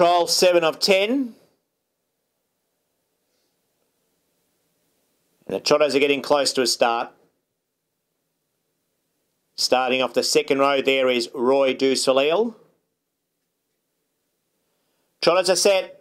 trial 7 of 10. And the Trotters are getting close to a start. Starting off the second row there is Roy Du Soleil. Trotters are set.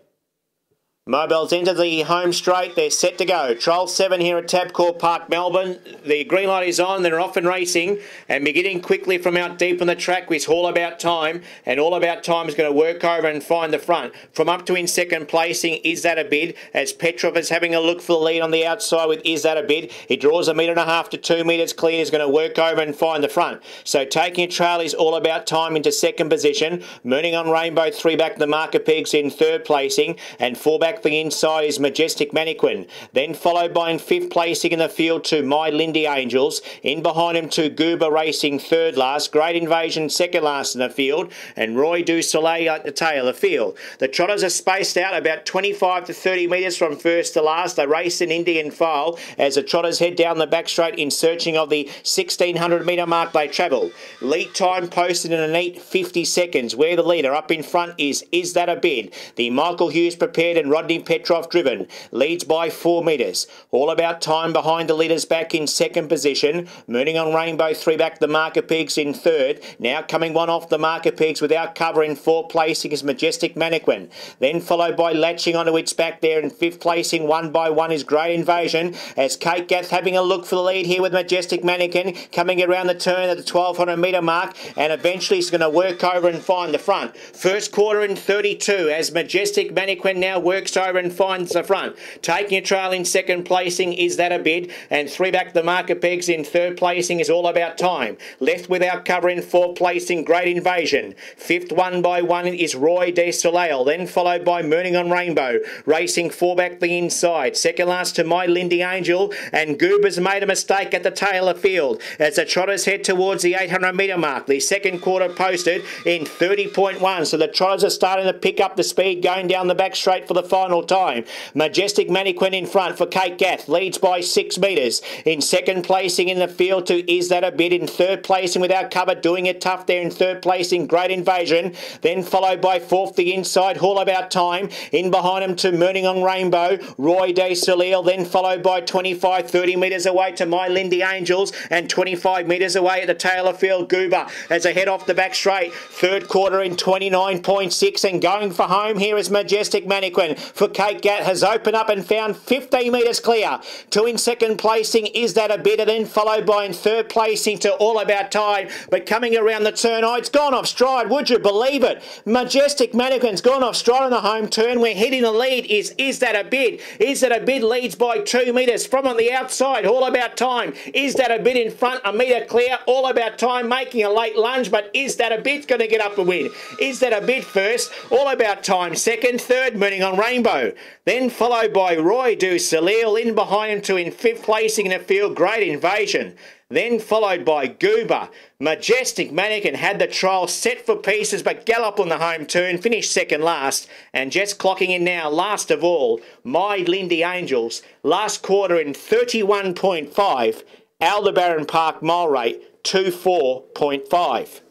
Mobiles into the home straight. They're set to go. Trial 7 here at Tabcorp Park, Melbourne. The green light is on. They're off and racing and beginning quickly from out deep on the track with All About Time. And All About Time is going to work over and find the front. From up to in second placing, Is That a Bid? As Petrov is having a look for the lead on the outside with Is That a Bid? He draws a metre and a half to two metres clear. He's going to work over and find the front. So taking a trail is All About Time into second position. Mooning on Rainbow, three back the marker pegs in third placing. And four back inside is Majestic Mannequin. Then followed by in fifth placing in the field to My Lindy Angels. In behind him to Goober Racing third last. Great Invasion second last in the field. And Roy Du Soleil at the tail of the field. The trotters are spaced out about 25 to 30 metres from first to last. They race in Indian file as the trotters head down the back straight in searching of the 1600 metre mark they travel. Lead time posted in a neat 50 seconds. Where the leader up in front is Is That a Bid? The Michael Hughes prepared and Rodney Petrov driven, leads by four metres. All about time behind the leaders back in second position. Mooning on Rainbow, three back the Marker Pegs in third. Now coming one off the Marker Pegs without cover in fourth placing is Majestic Mannequin. Then followed by latching onto its back there in fifth placing, one by one is Great Invasion. As Kate Gath having a look for the lead here with Majestic Mannequin coming around the turn at the 1200 metre mark and eventually is going to work over and find the front. First quarter in 32 as Majestic Mannequin now works over and finds the front. Taking a trail in second placing is that a bid, and three back the marker pegs in third placing is all about time. Left without cover in fourth placing, Great Invasion. Fifth one by one is Roy De Soleil, then followed by Mooning on Rainbow. Racing four back the inside. Second last to My Lindy Angel, and Goober's made a mistake at the tail of field as the trotters head towards the 800 metre mark. The second quarter posted in 30.1, so the trotters are starting to pick up the speed going down the back straight for the final final time. Majestic Mannequin in front for Kate Gath, leads by six metres. In second placing in the field to Is That a Bid in third placing without cover, doing it tough there in third placing, Great Invasion. Then followed by fourth, the inside, All About Time. In behind him to Mooning on Rainbow, Roy De Soleil. Then followed by 25, 30 metres away to My Lindy Angels and 25 metres away at the tail of field, Goober as they head off the back straight. Third quarter in 29.6 and going for home here is Majestic Mannequin for Kate Gath has opened up and found 15 metres clear. Two in second placing, is that a bid? And then followed by in third placing to All About Time. But coming around the turn, oh, it's gone off stride. Would you believe it? Majestic Mannequin's gone off stride on the home turn. We're hitting the lead. Is is that a bid? Is that a bid leads by two metres from on the outside? All About Time. Is that a bid in front? A metre clear. All About Time making a late lunge, but is that a bid going to get up and win? Is that a bid first? All About Time second. Third, Mooning on Rainbow. Then followed by Roy Du Soleil in behind him to in fifth placing in the field, Great Invasion. Then followed by Goober. Majestic Mannequin had the trial set for pieces but gallop on the home turn, finished second last. And just clocking in now, last of all, My Lindy Angels, last quarter in 31.5, Aldebaran Park mile rate 24.5.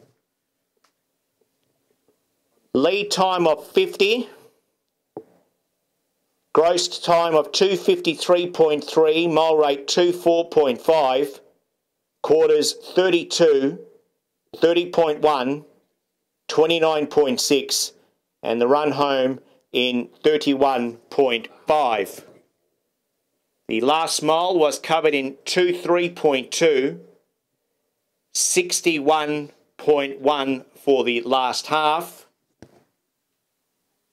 Lead time of 50. Gross time of 253.3, mile rate 24.5, quarters 32, 30.1, 29.6, and the run home in 31.5. The last mile was covered in 23.2, 61.1 for the last half.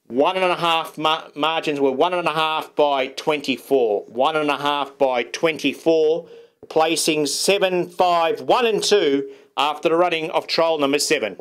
One and a half ma margins were one and a half by 24. One and a half by 24. Placing 7, 5, 1 and 2 after the running of trial number 7.